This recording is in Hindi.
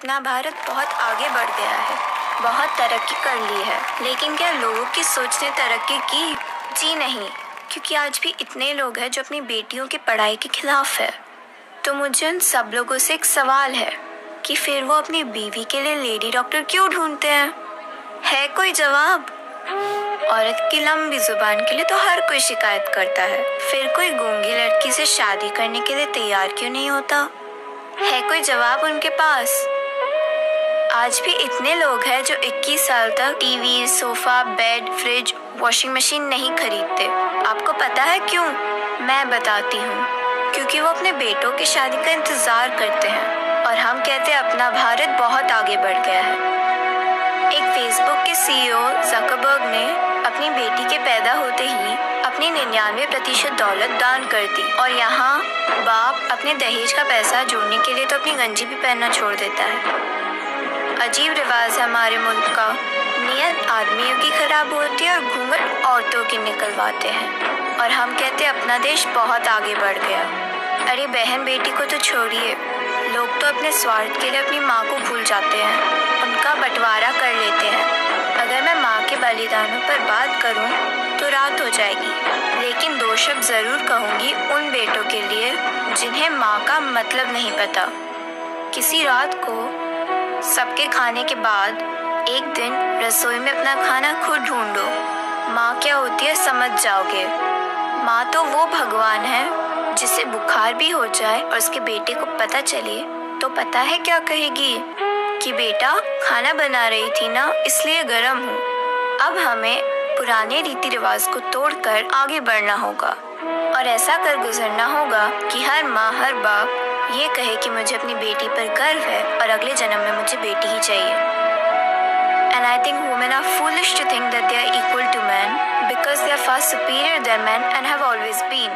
अपना भारत बहुत आगे बढ़ गया है, बहुत तरक्की कर ली है। लेकिन क्या लोगों की सोच ने तरक्की की? जी नहीं, क्योंकि आज भी इतने लोग हैं जो अपनी बेटियों की पढ़ाई के खिलाफ है। तो मुझे उन सब लोगों से एक सवाल है कि फिर वो अपनी बीवी के लिए लेडी डॉक्टर क्यों ढूंढते हैं? है कोई जवाब? औरत की लंबी ज़ुबान के लिए तो हर कोई शिकायत करता है। फिर कोई गूँगी लड़की से शादी करने के लिए तैयार क्यों नहीं होता? है कोई जवाब उनके पास? आज भी इतने लोग हैं जो 21 साल तक TV, sofa, bed, fridge washing machine नहीं खरीदते। आपको पता है क्यों? मैं बताती हूँ। क्योंकि वो अपने बेटों की शादी का इंतज़ार करते हैं और हम कहते हैं, अपना भारत बहुत आगे बढ़ गया है। एक फेसबुक के सीईओ जकबर्ग ने अपनी बेटी के पैदा होते ही अपनी निन्यानवे प्रतिशत दौलत दान कर दी और यहाँ बाप अपने दहेज का पैसा जोड़ने के लिए तो अपनी गंजी भी पहनना छोड़ देता है। अजीब रिवाज है हमारे मुल्क का। नियत आदमियों की खराब होती है और घूंघट औरतों की निकलवाते हैं। और हम कहते हैं, अपना देश बहुत आगे बढ़ गया। अरे बहन बेटी को तो छोड़िए। लोग तो अपने स्वार्थ के लिए अपनी माँ को भूल जाते हैं। उनका बंटवारा कर लेते हैं। अगर मैं माँ के बलिदानों पर बात करूँ तो रात हो जाएगी। लेकिन दो शब्द ज़रूर कहूँगी उन बेटों के लिए, जिन्हें माँ का मतलब नहीं पता। किसी रात को सबके खाने के बाद एक दिन रसोई में अपना खाना खुद ढूंढो। माँ क्या होती है समझ जाओगे। माँ तो वो भगवान है जिसे बुखार भी हो जाए और उसके बेटे को पता चले तो पता है क्या कहेगी कि बेटा, खाना बना रही थी ना, इसलिए गर्म हूँ। अब हमें पुराने रीति रिवाज को तोड़कर आगे बढ़ना होगा और ऐसा कर गुजरना होगा कि हर माँ, हर बाप ये कहे कि मुझे अपनी बेटी पर गर्व है और अगले जन्म में मुझे बेटी ही चाहिए। And I think women are foolish to think that they are equal to man because they are fast superior than man and have always been